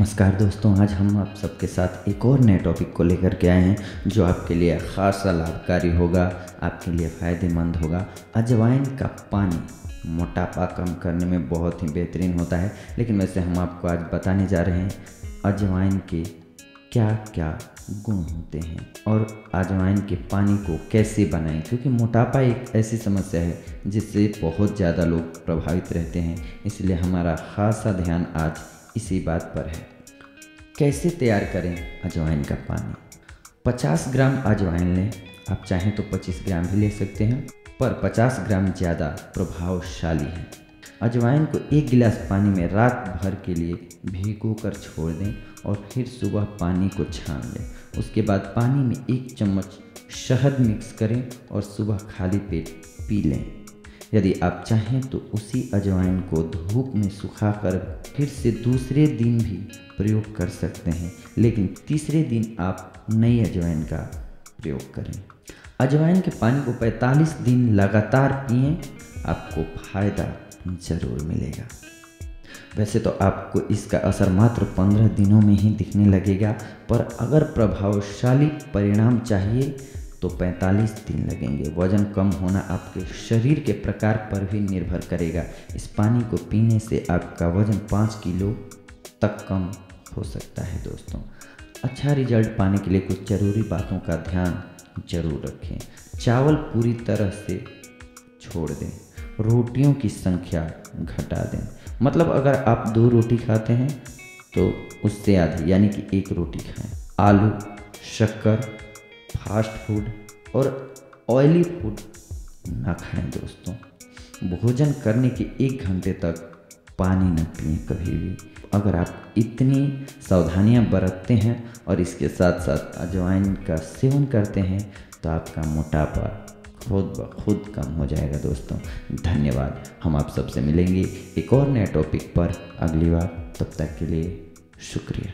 नमस्कार दोस्तों, आज हम आप सबके साथ एक और नए टॉपिक को लेकर के आए हैं, जो आपके लिए खासा लाभकारी होगा, आपके लिए फ़ायदेमंद होगा। अजवाइन का पानी मोटापा कम करने में बहुत ही बेहतरीन होता है, लेकिन वैसे हम आपको आज बताने जा रहे हैं, अजवाइन के क्या क्या गुण होते हैं और अजवाइन के पानी को कैसे बनाएँ? क्योंकि मोटापा एक ऐसी समस्या है, जिससे बहुत ज़्यादा लोग प्रभावित रहते हैं, इसलिए हमारा खासा ध्यान आज इसी बात पर है। कैसे तैयार करें अजवाइन का पानी? 50 ग्राम अजवाइन लें। आप चाहें तो 25 ग्राम भी ले सकते हैं, पर 50 ग्राम ज़्यादा प्रभावशाली है। अजवाइन को एक गिलास पानी में रात भर के लिए भिगो कर छोड़ दें और फिर सुबह पानी को छान लें। उसके बाद पानी में एक चम्मच शहद मिक्स करें और सुबह खाली पेट पी लें। यदि आप चाहें तो उसी अजवाइन को धूप में सुखाकर फिर से दूसरे दिन भी प्रयोग कर सकते हैं। लेकिन तीसरे दिन आप नई अजवाइन का प्रयोग करें। अजवाइन के पानी को 45 दिन लगातार पिए, आपको फ़ायदा ज़रूर मिलेगा। वैसे तो आपको इसका असर मात्र 15 दिनों में ही दिखने लगेगा, पर अगर प्रभावशाली परिणाम चाहिए तो 45 दिन लगेंगे। वज़न कम होना आपके शरीर के प्रकार पर भी निर्भर करेगा। इस पानी को पीने से आपका वज़न पाँच किलो तक कम हो सकता है दोस्तों। अच्छा रिज़ल्ट पाने के लिए कुछ ज़रूरी बातों का ध्यान ज़रूर रखें। चावल पूरी तरह से छोड़ दें। रोटियों की संख्या घटा दें। मतलब अगर आप दो रोटी खाते हैं तो उससे आधी, यानी कि एक रोटी खाएँ। आलू, शक्कर फास्ट फ़ूड और ऑयली फ़ूड ना खाएँ दोस्तों। भोजन करने के एक घंटे तक पानी न पिए कभी भी। अगर आप इतनी सावधानियाँ बरतते हैं और इसके साथ साथ अजवाइन का सेवन करते हैं तो आपका मोटापा खुद ब खुद कम हो जाएगा दोस्तों। धन्यवाद। हम आप सबसे मिलेंगे एक और नए टॉपिक पर अगली बार। तब तक के लिए शुक्रिया।